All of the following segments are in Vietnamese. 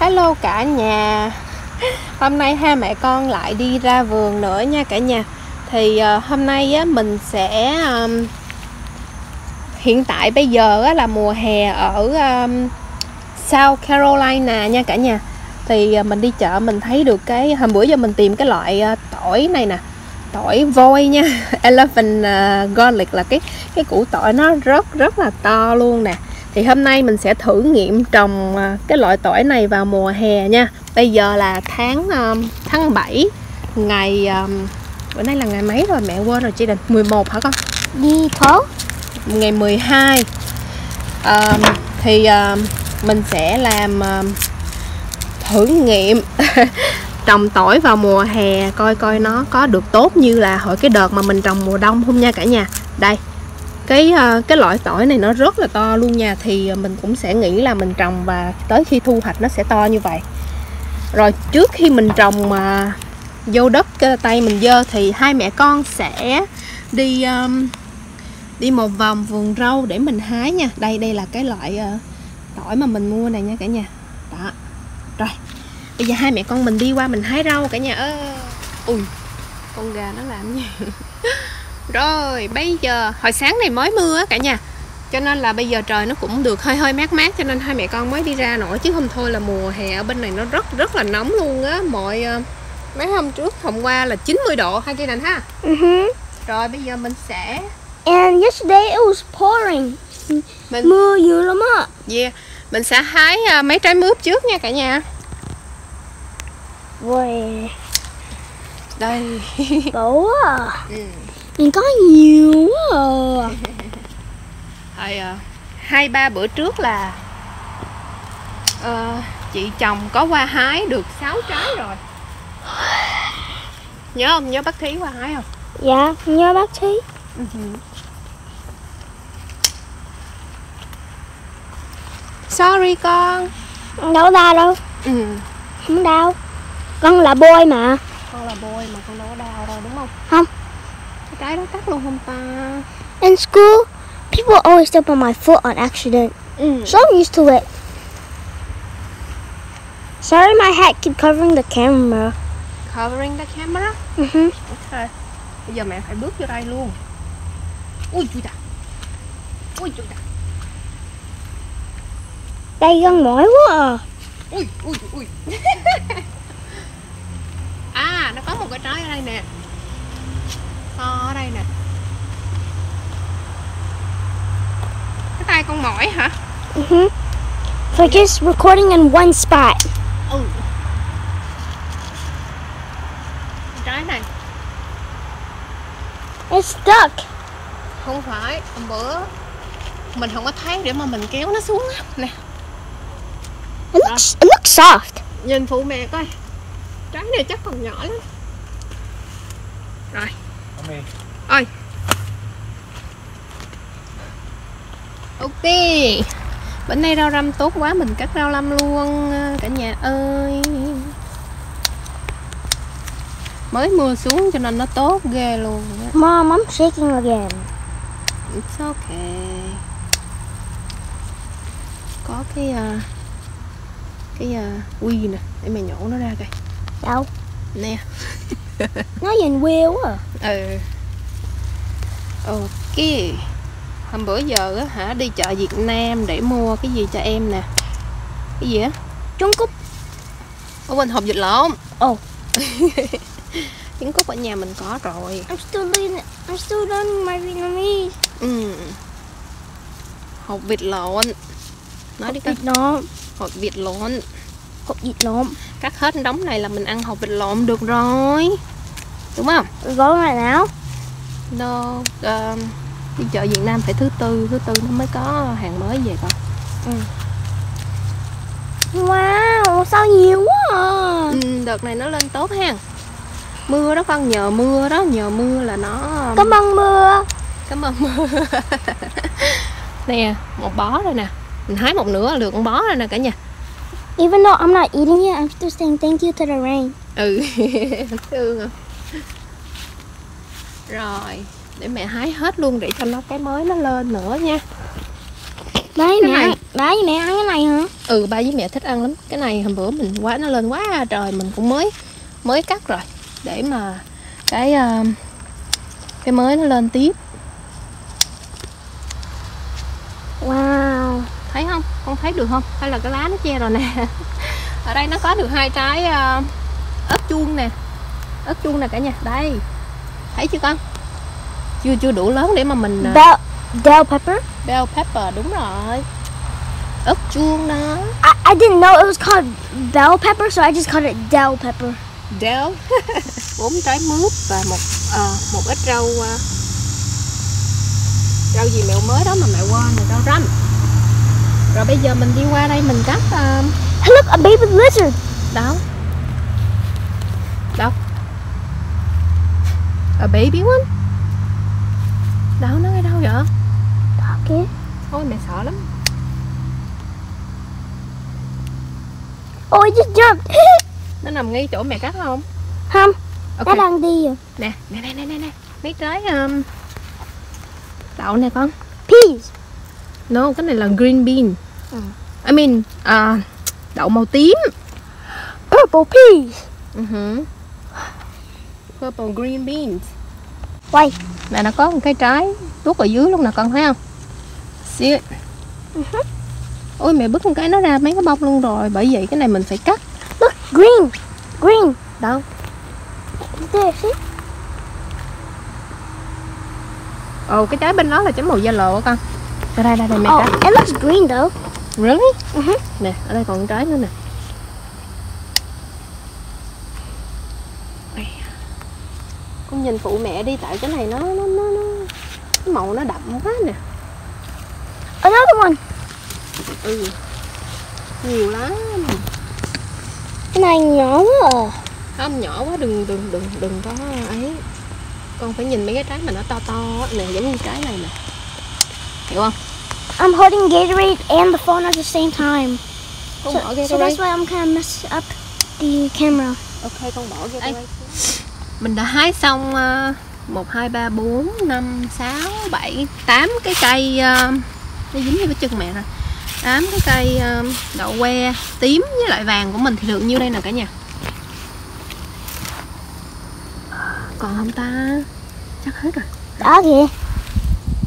Hello cả nhà. Hôm nay hai mẹ con lại đi ra vườn nữa nha cả nhà. Thì uh, hôm nay á, mình sẽ um, Hiện tại bây giờ á, là mùa hè ở um, South Carolina nha cả nhà. Thì uh, mình đi chợ mình thấy được cái Hôm bữa giờ mình tìm cái loại uh, tỏi này nè Tỏi voi nha. Elephant uh, garlic là cái cái củ tỏi nó rất rất là to luôn nè thì hôm nay mình sẽ thử nghiệm trồng à, cái loại tỏi này vào mùa hè nha. Bây giờ là tháng um, tháng 7 ngày um, bữa nay là ngày mấy rồi? Mẹ quên rồi chị định 11 hả con? Đi phố ngày 12 um, thì um, mình sẽ làm um, thử nghiệm trồng tỏi vào mùa hè coi coi nó có được tốt như là hồi cái đợt mà mình trồng mùa đông không nha cả nhà. Đây cái ờ, cái loại tỏi này nó rất là to luôn nha thì mình cũng sẽ nghĩ là mình trồng và tới khi thu hoạch nó sẽ to như vậy. Rồi trước khi mình trồng mà vô đất ờ, tay mình dơ thì hai mẹ con sẽ đi um, đi một vòng vườn rau để mình hái nha. Đây đây là cái loại uh, tỏi mà mình mua này nha cả nhà. Đó. Rồi bây giờ hai mẹ con mình đi qua mình hái rau cả nhà ơi. Ui con gà nó làm gì? Rồi bây giờ hồi sáng này mới mưa á cả nhà. Cho nên là bây giờ trời nó cũng được hơi hơi mát mát cho nên hai mẹ con mới đi ra nổi. Chứ không thôi là mùa hè ở bên này nó rất rất là nóng luôn á. Mọi uh, mấy hôm trước hôm qua là 90 độ hai kia nành ha? Uh-huh. rồi bây giờ mình sẽ and yesterday it was pouring. Mình... mưa dữ lắm á. Yeah mình sẽ hái uh, mấy trái mướp trước nha cả nhà. Wow. đây. Đủ à. Ừ mình có nhiều quá à. Hồi uh, hai ba bữa trước là uh, chị chồng có qua hái được 6 trái rồi. Nhớ không? Nhớ bác thí qua hái không? Dạ nhớ bác thí. Uh-huh. sorry con. Đâu đau đâu. Ừ. không đau. Con là bôi mà. Con là bôi mà con đâu có đau đâu đúng không? Không trái đó cắt luôn không ta In school, people always step on my foot on accident. Mm. So I'm used to it. Sorry my hat keep covering the camera. Covering the camera? Mhm. ok. Bây giờ mẹ phải bước vô đây luôn. Ui chui ta. Ui chui ta. Đây gân mỏi quá à. Ui ui ui. à, nó có một cái trái ở đây nè to ở đây nè. Cái tay con mỏi hả? Uh-huh. for just recording in one spot. Ừ. Trái này. It's stuck. Không phải hôm bữa mình không có thấy để mà mình kéo nó xuống á. Nè. It looks, it looks soft. Nhìn phụ mẹ coi. Trái này chắc còn nhỏ lắm. Rồi ơi ok. Bữa nay rau răm tốt quá mình cắt rau răm luôn cả nhà ơi. Mới mưa xuống cho nên nó tốt ghê luôn Mom, I'm shaking again It's okay. Có cái uh, Cái uh, quy nè. Để mày nhổ nó ra coi. Đâu? Nè Nó nhìn quê quá à. Ừ. Ok. Hôm bữa giờ á hả đi chợ Việt Nam để mua cái gì cho em nè? Cái gì á? Trứng cút Ở bên hộp vịt lộn. Ồ. Oh. Trứng cút ở nhà mình có rồi. I'm still learning, I'm learning my Vietnamese. Ừ. Hộp vịt lộn. Nói đi con Hộp vịt lộn Hộp vịt lộn Cắt hết đống này là mình ăn hộp vịt lộn được rồi Đúng không? Gói ngày nào? No, uh, đi chợ Việt Nam phải thứ tư, thứ tư nó mới có hàng mới về con. Ừ. Wow, sao nhiều quá à. ừ, Đợt này nó lên tốt ha Mưa đó con, nhờ mưa đó, nhờ mưa là nó Cảm ơn mưa Cảm ơn mưa Nè, một bó rồi nè Mình hái một nửa là được một bó rồi nè cả nhà Even though I'm not eating it, I'm still saying thank you to the rain. Ừ, thương à. Rồi, để mẹ hái hết luôn để cho nó cái mới nó lên nữa nha. Đấy Cái mẹ này Ba với mẹ ăn cái này hả? ừ ba với mẹ thích ăn lắm. Cái này hôm bữa mình quá nó lên quá trời mình cũng mới mới cắt rồi. Để mà cái ờ, cái mới nó lên tiếp. Wow. Thấy không? Con thấy được không? Hay là cái lá nó che rồi nè. Ở đây nó có được hai trái ờ, ớt chuông nè. Ớt chuông nè cả nhà. Đây. Thấy chưa con? Chưa chưa đủ lớn để mà mình ờ, Bell, bell pepper? bell pepper đúng rồi. Ớt chuông đó. I, I didn't know it was called bell pepper, so I just called it Dell pepper. đéo bốn trái mướp và một ờ, một ít rau rau gì mẹo mới đó mà mẹ quên rồi rau răm rồi bây giờ mình đi qua đây mình cắt Hey, look, a baby lizard. đâu đâu a baby one đâu nó ở đâu vậy Okay. ôi mẹ sợ lắm Oh, it just jumped. nó nằm ngay chỗ mẹ cắt không Không, ok nó đang đi rồi. nè nè nè nè nè nè mấy trái um, đậu nè con Peas. No cái này là green bean Ừ. I mean à, đậu màu tím Purple peas. uh purple green beans Wait. nè nó có một cái trái tuốt ở dưới luôn nè con thấy không See it? ôi mẹ bứt một cái nó ra mấy cái bông luôn rồi bởi vậy cái này mình phải cắt Look, green. Green. đâu There, see? ồ cái trái bên đó là trái màu yellow á con đây đây đây, đây mẹ Oh, cắt it looks green though. really? Mhm. nè ở đây còn trái nữa nè. Con nhìn phụ mẹ đi tại cái này nó nó nó, nó cái màu nó đậm quá nè. Another one. ừ. Nhiều lắm. Cái này nhỏ quá à. không nhỏ quá đừng đừng đừng đừng có ấy. Con phải nhìn mấy cái trái mà nó to to nè giống như trái này nè. Hiểu không I'm holding Gatorade and the phone at the same time. con So, bỏ cái so that's why I'm kind of mess up the camera. ok con bỏ đây mình đã hái xong ờ, một hai ba bốn năm sáu bảy tám cái cây ờ, nó dính cái chân mẹ rồi tám cái cây ờ, đậu que tím với lại vàng của mình thì được nhiêu đây nè cả nhà? Còn không ta? Chắc hết rồi. Đó kìa.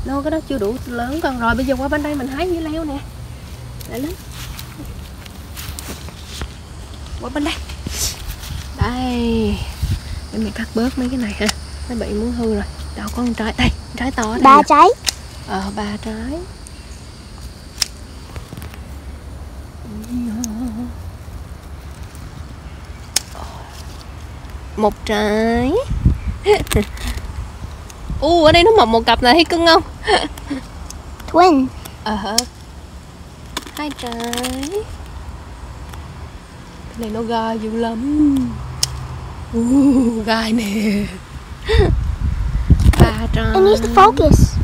Đâu cái đó chưa đủ lớn còn rồi. Bây giờ qua bên đây mình hái dưa leo nè. Để lên qua bên đây. Đây. Để mình cắt bớt mấy cái này ha. Nó bị muốn hư rồi. Đâu có con trái đây trái to đây Ba trái. ờ ba trái. Một trái u ở đây nó mọc một cặp này thấy cưng không Twin. ờ hả hai trái cái này nó gai dữ lắm uh, gai nè ba trái It needs to focus.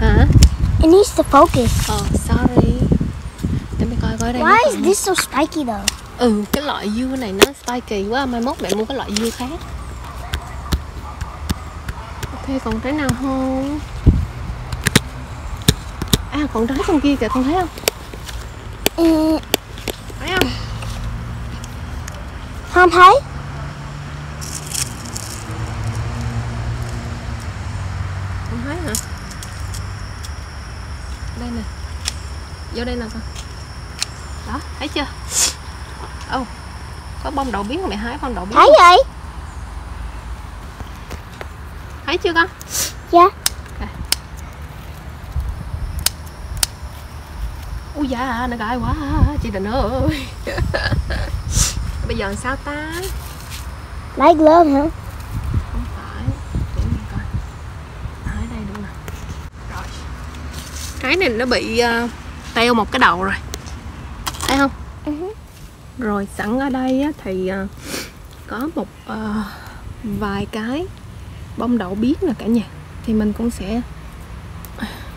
hả It needs to focus. Oh, sorry. Để mình coi coi đây. Why is this so spiky though? Ừ, cái loại dưa này nó spiky quá, mai mốt mẹ mua cái loại dưa khác. Ok, còn trái nào không? À, còn trái con kia kìa, con thấy không? Ừ, Thấy không? không thấy. Không thấy hả? Đây nè. Vô đây nè con. Đó, thấy chưa? Ồ, có bông đậu biến mẹ hái bông đậu biến. Thấy vậy? Thấy chưa con? Dạ. Ui dạ, nó gai quá chị Đình ơi Bây giờ sao ta? Like glove hả? Không phải Để mình coi Ở đây đúng nè Rồi Cái này nó bị uh, teo một cái đầu rồi Thấy không? Ừ hứ. Rồi sẵn ở đây á, thì ờ, có một ờ, vài cái bông đậu biếc nè cả nhà. Thì mình cũng sẽ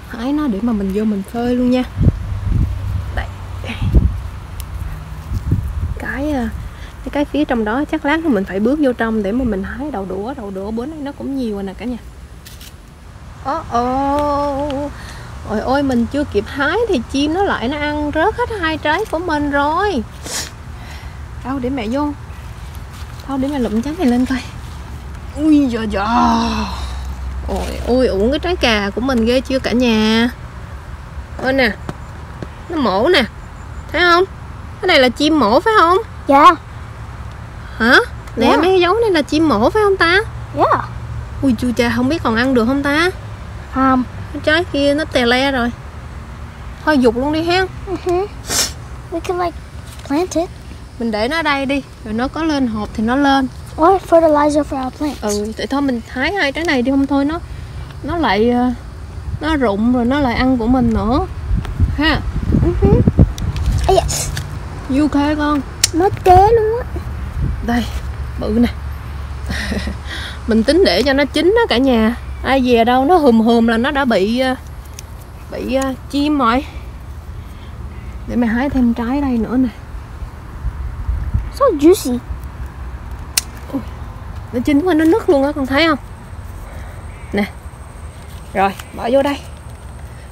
hái nó để mà mình vô mình phơi luôn nha. Đây. Cái cái cái phía trong đó chắc lát nữa mình phải bước vô trong để mà mình hái đậu đũa. Đậu đũa bữa nay nó cũng nhiều rồi nè cả nhà. Ồ ồ ôi ôi, mình chưa kịp hái thì chim nó lại nó ăn rớt hết hai trái của mình rồi. Đâu, để mẹ vô. Thôi, để mẹ lụm trái này lên coi ui giời giời. Ôi ôi uổng cái trái cà của mình ghê chưa cả nhà? Ôi nè nó mổ nè thấy không? Cái này là chim mổ phải không? Yeah. hả? Nè Yeah. mấy cái dấu này là chim mổ phải không ta? Yeah. ui chu cha không biết còn ăn được không ta? Um. cái trái kia nó tè le rồi. Thôi dục luôn đi ha. Mhm. We could like plant it mình để nó ở đây đi rồi nó có lên hộp thì nó lên or fertilizer for our plants. ừ tại thôi mình hái hai trái này đi không thôi nó nó lại ờ, nó rụng rồi nó lại ăn của mình nữa ha. Ah, yes. ok con Nó té luôn á. đây bự nè mình tính để cho nó chín đó cả nhà ai về đâu nó hùm hùm là nó đã bị ờ, bị ờ, chim rồi để mày hái thêm trái đây nữa nè So juicy. Nó chín qua nó nứt luôn á con thấy không? Nè. Rồi bỏ vô đây.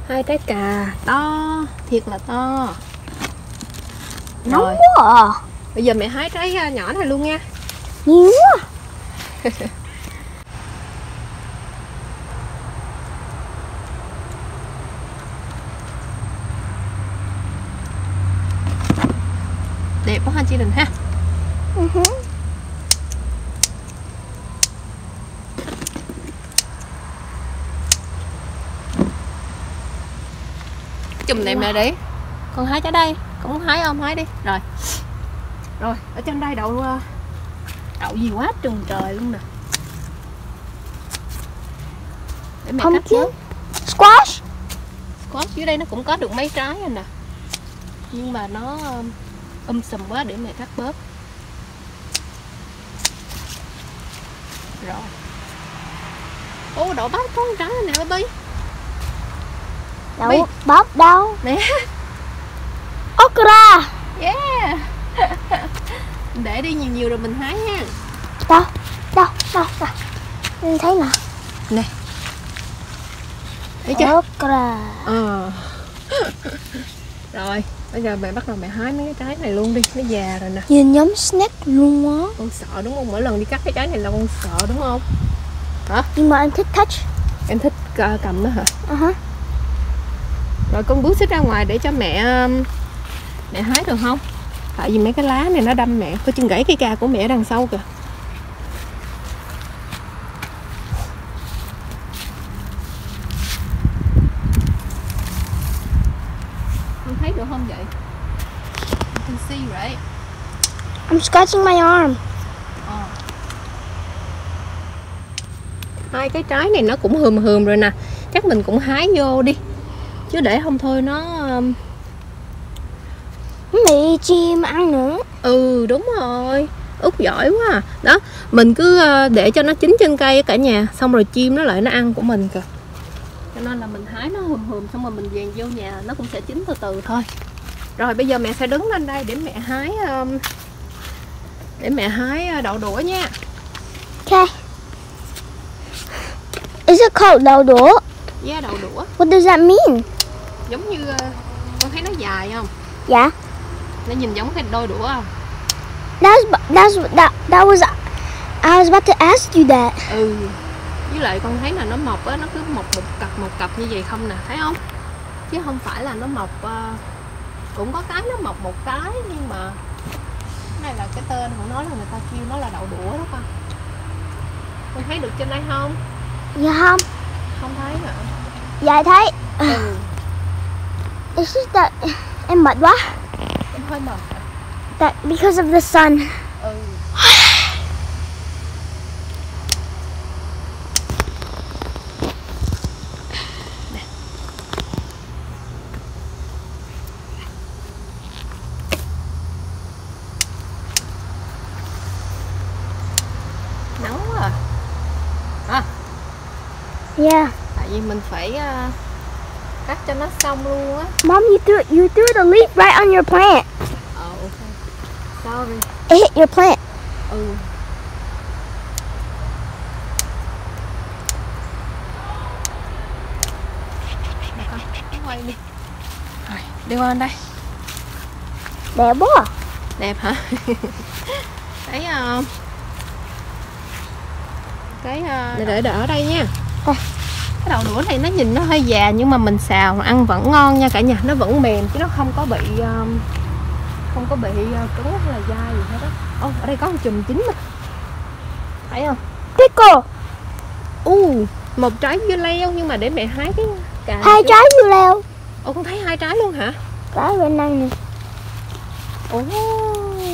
Hai trái cà to thiệt là to. Nóng rồi. quá à. bây giờ mẹ hái trái à, nhỏ này luôn nha. Nhiều quá. đẹp quá ha chị Đình ha chùm này mẹ đi. Con hái trái đây con muốn hái không hái đi. Rồi. Rồi ở trên đây đậu ờ, đậu gì quá trừng trời luôn nè. Để mẹ cắt Pumpkin? bớt. Squash? có dưới đây nó cũng có được mấy trái rồi nè. Nhưng mà nó um, um sùm quá để mẹ cắt bớt. Rồi. Ô đậu bắp có một trái này nè baby Đậu Bi. bắp đâu? nè Okra. yeah để đi nhiều nhiều rồi mình hái ha Đâu? Đâu? Đâu? Đâu? Mình thấy nào? thấy chưa Okra. ờ rồi bây giờ mẹ bắt đầu mẹ hái mấy cái trái này luôn đi nó già rồi nè Nhìn giống snack luôn á. con sợ đúng không mỗi lần đi cắt cái trái này là con sợ đúng không Nhưng mà em thích touch. em thích uh, cầm nó hả Uh -huh. Rồi con bước xích ra ngoài để cho mẹ um, mẹ hái được không? Tại vì mấy cái lá này nó đâm mẹ có chân gãy cây cà của mẹ đằng sau kìa. Con thấy được không vậy? You can see right? I'm scratching my arm. Ờ. hai cái trái này nó cũng hườm hườm rồi nè. Chắc mình cũng hái vô đi chứ để không thôi nó um, Bị chim ăn nữa. ừ đúng rồi út giỏi quá à. đó mình cứ ờ, để cho nó chín trên cây cả nhà xong rồi chim nó lại nó ăn của mình kìa cho nên là mình hái nó hùm hùm xong rồi mình về vô nhà nó cũng sẽ chín từ từ thôi rồi bây giờ mẹ sẽ đứng lên đây để mẹ hái um, để mẹ hái ờ, đậu đũa nha Okay. Is it called đậu đũa? yeah đậu đũa What does that mean? Giống như ờ, con thấy nó dài không Yeah. nó nhìn giống cái đôi đũa không That's that's that that was I was about to ask you that. ừ với lại con thấy là nó mọc á nó cứ mọc một cặp một cặp như vậy không nè thấy không chứ không phải là nó mọc ờ, cũng có cái nó mọc một cái nhưng mà cái này là cái tên của nó là người ta kêu nó là đậu đũa đó con con thấy được trên đây không Dạ không? không thấy hả Dạ thấy. ừ It's just that em mệt quá. em hơi mệt? That because of the sun. ừ nóng quá à. Yeah. tại vì mình phải ờ, cắt cho nó xong luôn á Mom, you threw you threw the leaf right on your plant. ờ ok sorry It hit your plant. ừ Nè con. đi qua bên đây Đẹp quá đẹp hả cái uh, cái uh, để để ở đây nha Ờ. cái đầu đũa này nó nhìn nó hơi già nhưng mà mình xào ăn vẫn ngon nha cả nhà. Nó vẫn mềm chứ nó không có bị um, không có bị uh, cứng hay là dai gì hết á. Ô ở đây có một chùm chín mà. Thấy không? Pickle u một trái dưa leo nhưng mà để mẹ hái cái cà Hai trái dưa leo. Ô con thấy hai trái luôn hả? Trái bên đây nè. Ồ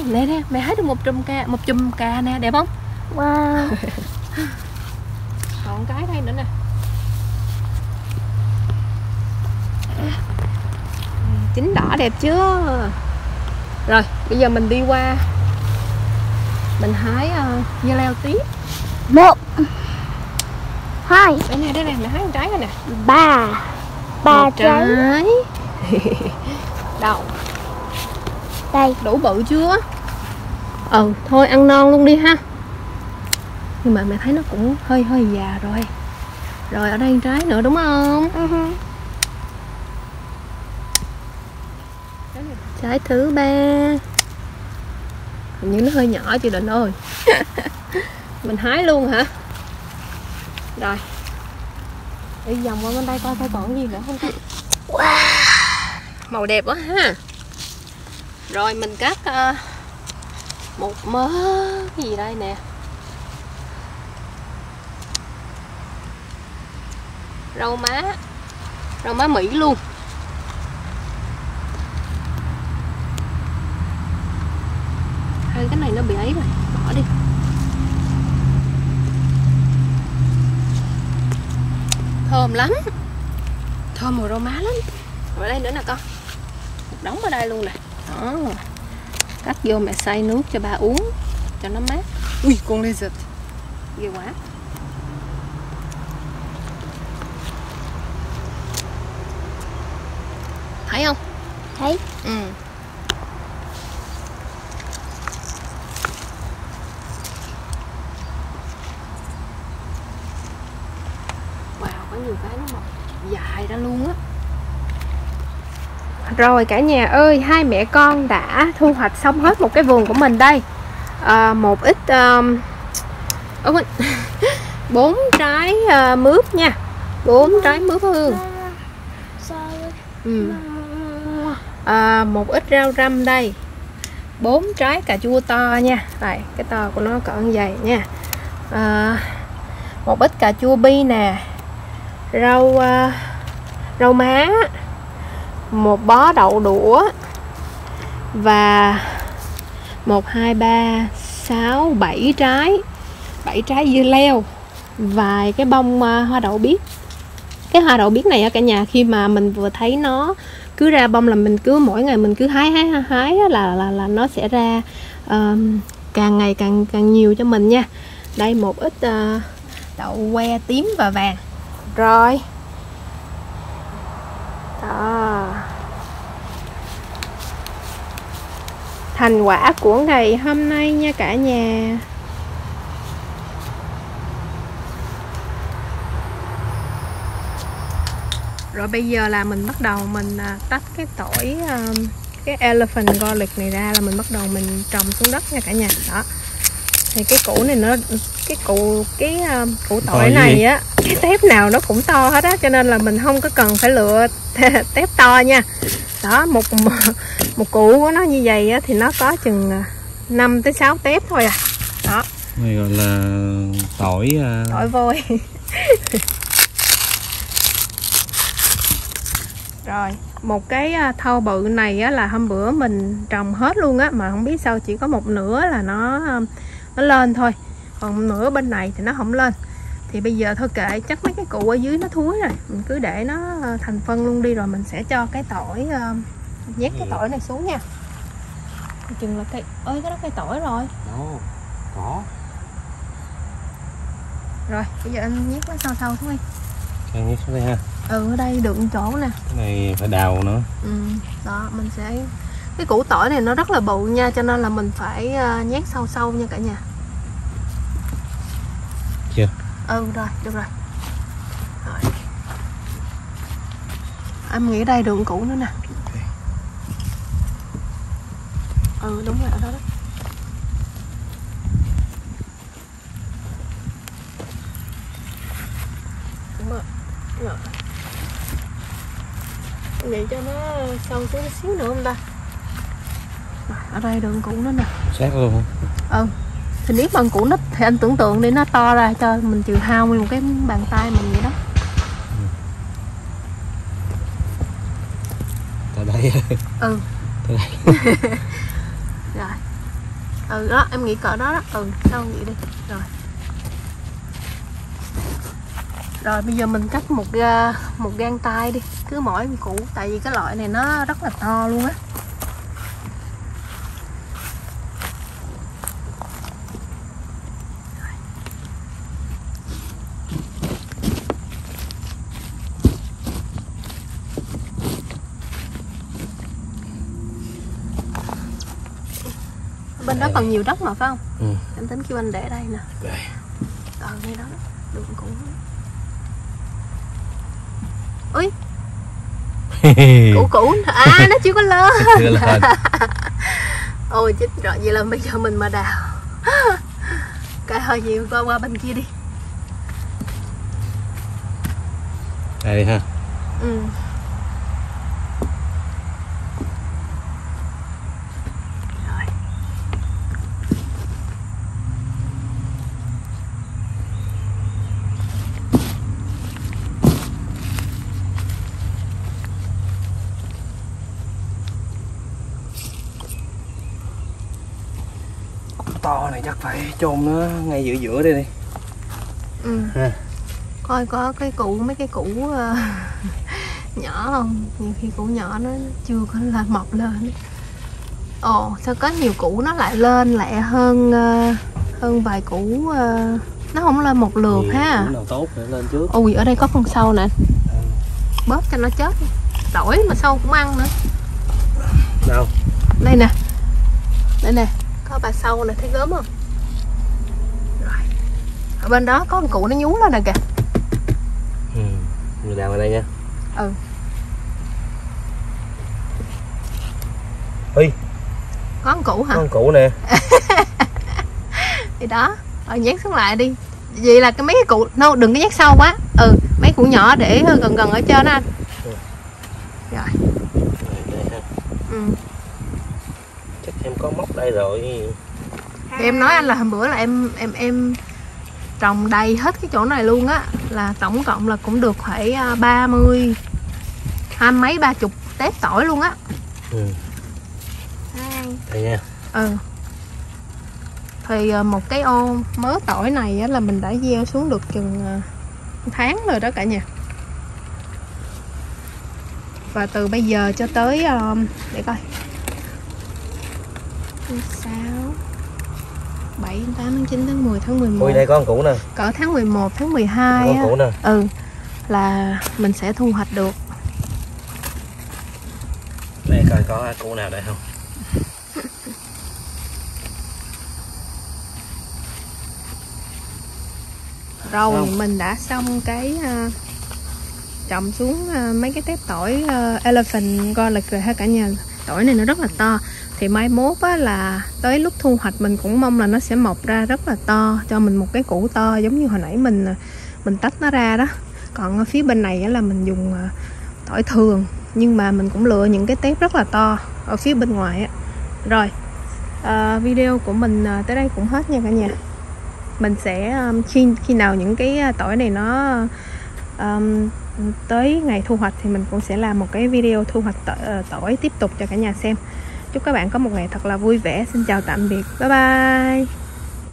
nè nè mẹ hái được một chùm cà một chùm cà nè đẹp không? Wow. Còn cái đây nữa nè chín đỏ đẹp chưa? Rồi bây giờ mình đi qua. Mình hái uh, dưa leo tí. Một Hai đây nè đây nè mẹ hái một trái rồi nè. Ba Ba một trái. trái. Đâu? Đây. Đủ bự chưa? Ừ thôi ăn non luôn đi ha. Nhưng mà mẹ thấy nó cũng hơi hơi già rồi. Rồi ở đây trái nữa đúng không? Uh trái thứ ba. Hình như nó hơi nhỏ chị định ơi. Mình hái luôn hả? Rồi. Đi vòng qua bên đây coi coi còn gì nữa không ta? Màu đẹp quá ha. Rồi mình cắt ờ, một mớ cái gì đây nè? Rau má. Rau má mỹ luôn hai cái này nó bị ấy rồi bỏ đi. Thơm lắm. Thơm mùi rau má lắm. Ở đây nữa nè con. Đống ở đây luôn nè. Đó. Cắt vô mẹ xay nước cho ba uống cho nó mát. Ui con giật ghê quá thấy không Thấy ừ wow có nhiều cái nó mọc dài ra luôn á rồi cả nhà ơi hai mẹ con đã thu hoạch xong hết một cái vườn của mình đây. À, một ít um, bốn trái uh, mướp nha. Bốn trái mướp hương ừ. à, một ít rau răm đây. Bốn trái cà chua to nha. Đây cái to của nó cỡ như vậy nha. À, một ít cà chua bi nè. Rau uh, rau má một bó đậu đũa và một hai ba sáu bảy trái bảy trái dưa leo vài cái bông ờ, hoa đậu biếc. Cái hoa đậu biếc này á cả nhà khi mà mình vừa thấy nó cứ ra bông là mình cứ mỗi ngày mình cứ hái hái hái, hái là là là nó sẽ ra um, càng ngày càng càng nhiều cho mình nha. Đây một ít uh, đậu que tím và vàng. Rồi đó thành quả của ngày hôm nay nha cả nhà. Rồi bây giờ là mình bắt đầu mình à, tách cái tỏi um, cái elephant garlic này ra là mình bắt đầu mình trồng xuống đất nha cả nhà. Đó. Thì cái củ này nó cái củ cái um, củ tỏi này á cái tép nào nó cũng to hết á cho nên là mình không có cần phải lựa tép to nha. Đó một một củ của nó như vậy á thì nó có chừng 5 tới 6 tép thôi à. Đó. Này gọi là tỏi à, tỏi vôi. Rồi một cái à, thau bự này á, là hôm bữa mình trồng hết luôn á mà không biết sao chỉ có một nửa là nó à, nó lên thôi. Còn nửa bên này thì nó không lên thì bây giờ thôi kệ chắc mấy cái củ ở dưới nó thúi rồi. Mình cứ để nó à, thành phân luôn đi rồi mình sẽ cho cái tỏi à, nhét cái tỏi này xuống nha. Chừng là cây ơi cái đó cây tỏi rồi. Đâu, có. Rồi bây giờ anh nhét nó sâu sâu xuống đi. Cái nhét xuống đây ha. Ừ ở đây đựng chỗ nè. Cái này phải đào nữa. Ừ đó mình sẽ cái củ tỏi này nó rất là bự nha cho nên là mình phải ờ, nhét sâu sâu nha cả nhà ừ rồi được rồi. Rồi. Em nghĩ đây đựng củ nữa nè. Ừ đúng rồi ở đó đó. Đúng rồi. Rồi. Vậy cho nó sâu xuống xíu nữa không ta? Ở đây đường cũ nữa nè. Sát luôn hả? ừ thì nếu bằng củ nít thì anh tưởng tượng đi nó to ra cho mình trừ hao nguyên một cái bàn tay mình vậy đó. Tại đây. Ừ. Tại đây. Rồi. Ừ đó em nghĩ cỡ đó đó. Ừ sao vậy đi? Rồi. Rồi bây giờ mình cắt một ga một gang tay đi. Cứ mỗi củ tại vì cái loại này nó rất là to luôn á còn nhiều đất mà phải không? Ừ. em tính kêu anh để đây nè. Đây. còn ngay đó đường cũ ui. Cũ cũ. À nó chưa có lớn chưa lên. Ôi chết rồi. Vậy là bây giờ mình mà đào. Cái hơi nhiều qua qua bên kia đi. Đây ha. Ừ chôn nó ngay giữa giữa đây đi. Ừ. Ha. Coi có cái củ mấy cái củ ờ, nhỏ không? Nhiều khi củ nhỏ nó chưa có là mọc lên. Ồ sao có nhiều củ nó lại lên lẹ hơn ờ, hơn vài củ ờ, nó không lên một lượt Nhiều ha? củ nào tốt để lên trước. Ui ở đây có con sâu nè. Bóp cho nó chết. Tỏi mà sâu cũng ăn nữa. Đâu đây nè. Đây nè. Có bà sâu nè thấy gớm không ở bên đó có con cụ nó nhú lên nè kìa. Ừ. người đào ở đây nha? Ừ. Ui. có con cụ hả? Có con củ nè. Thì đó rồi nhét xuống lại đi. Vậy là cái mấy cái cụ no, đừng có nhét sâu quá. Ừ mấy cụ nhỏ để gần gần ở trên anh. Rồi. Đây ha. Ừ. chắc em có móc đây rồi. Thì em nói anh là hôm bữa là em em em trồng đầy hết cái chỗ này luôn á là tổng cộng là cũng được phải à, 30 hai mấy ba chục tép tỏi luôn á. Ừ. Đây nha. Ừ. Thì à, một cái ô mớ tỏi này á, là mình đã gieo xuống được chừng à, tháng rồi đó cả nhà. Và từ bây giờ cho tới để coi. Sao 7, tháng 8, tháng 9, tháng 10, tháng 11 Ui đây có con cũ nè. Cỡ tháng 11, tháng 12 Con á, cũ nè. Ừ Là mình sẽ thu hoạch được. Đây coi có cũ nào đây không? Rồi không. mình đã xong cái ờ, uh, trồng xuống uh, mấy cái tép tỏi uh, elephant coi là cười ha cả nhà. Tỏi này nó rất là to thì mai mốt á, là tới lúc thu hoạch mình cũng mong là nó sẽ mọc ra rất là to cho mình một cái củ to giống như hồi nãy mình mình tách nó ra đó. Còn ở phía bên này á, là mình dùng à, tỏi thường nhưng mà mình cũng lựa những cái tép rất là to ở phía bên ngoài á. Rồi à, video của mình à, tới đây cũng hết nha cả nhà. Mình sẽ à, khi khi nào những cái tỏi này nó um, tới ngày thu hoạch thì mình cũng sẽ làm một cái video thu hoạch tỏi, tỏi tiếp tục cho cả nhà xem chúc các bạn có một ngày thật là vui vẻ. Xin chào tạm biệt. Bye bye.